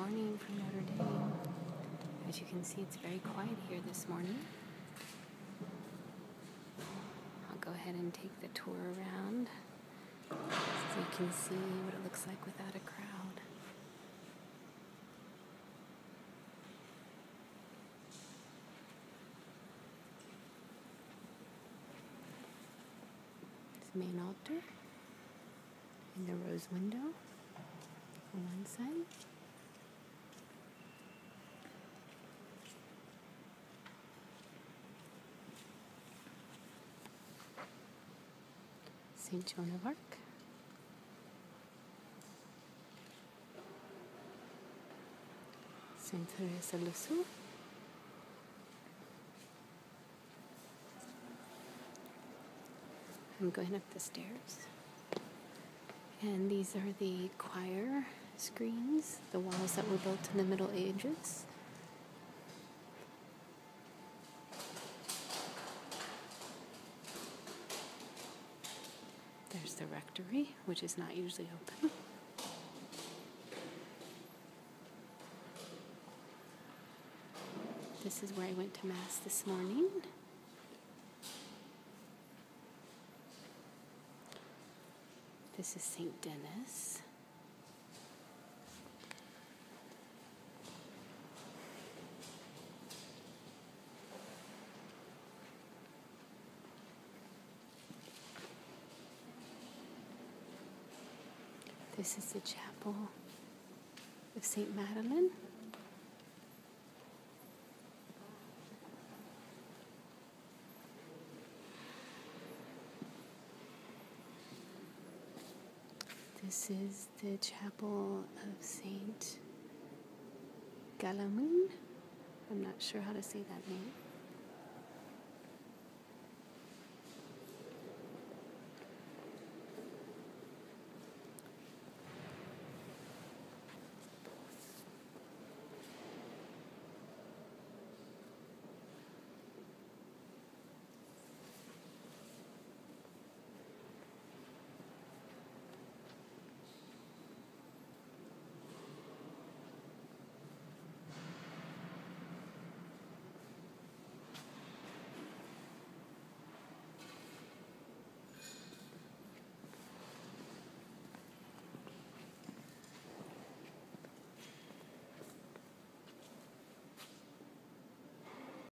morning from Notre Dame. As you can see, it's very quiet here this morning. I'll go ahead and take the tour around so you can see what it looks like without a crowd. This main altar and the rose window on one side. St. Joan of Arc. St. Teresa Lisieux. I'm going up the stairs. And these are the choir screens, the walls that were built in the Middle Ages. The rectory, which is not usually open. This is where I went to Mass this morning. This is St. Denis. This is the chapel of St. Madeline. This is the chapel of Saint Galamun. I'm not sure how to say that name.